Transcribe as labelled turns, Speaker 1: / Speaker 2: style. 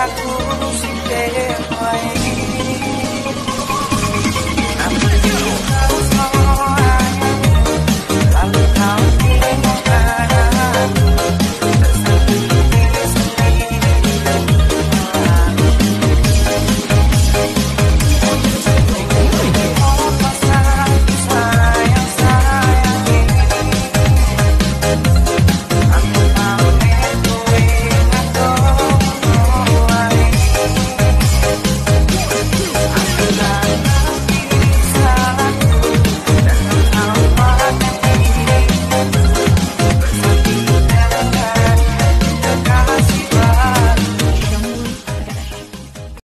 Speaker 1: a cruz e ter